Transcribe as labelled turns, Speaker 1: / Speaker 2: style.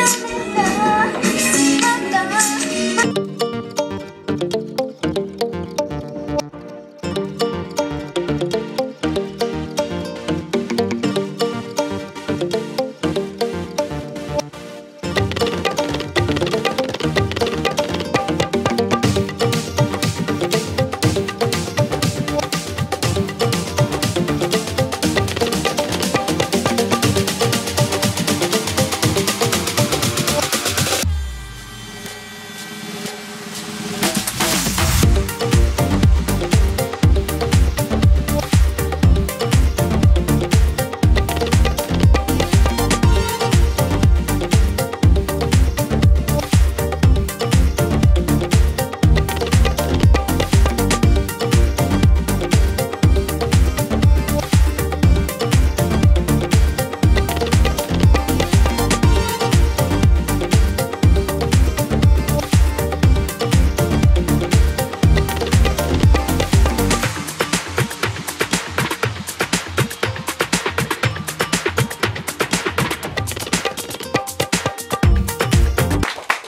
Speaker 1: you.